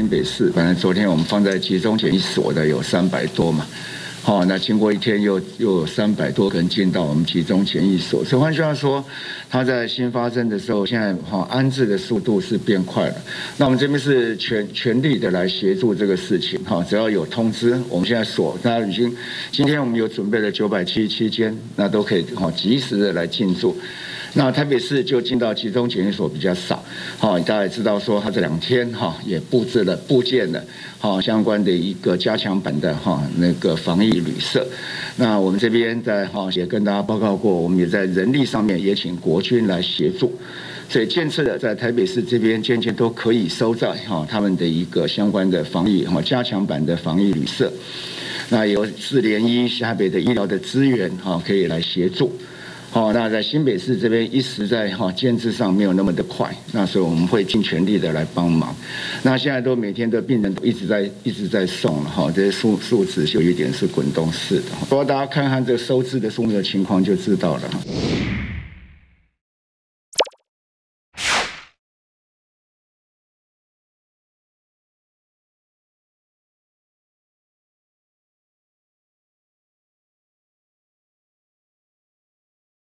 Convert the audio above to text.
新北市本来昨天我们放在集中检疫所的有三百多嘛，好，那经过一天又又有三百多个人进到我们集中检疫所，所以换句话说，他在新发生的时候，现在哈安置的速度是变快了。那我们这边是全全力的来协助这个事情哈，只要有通知，我们现在所大家已经今天我们有准备了九百七十七间，那都可以哈及时的来进驻。那台北市就进到集中检疫所比较少，好，大家也知道说，他这两天哈也布置了、部件了，好相关的一个加强版的哈那个防疫旅社。那我们这边在哈也跟大家报告过，我们也在人力上面也请国军来协助，所以建设的在台北市这边渐渐都可以收在哈他们的一个相关的防疫哈加强版的防疫旅社。那有四联医台北的医疗的资源哈可以来协助。好，那在新北市这边一时在哈建制上没有那么的快，那所以我们会尽全力的来帮忙。那现在都每天的病人都一直在一直在送了哈，这些数数字有一点是滚动式的，不过大家看看这收治的数目的情况就知道了。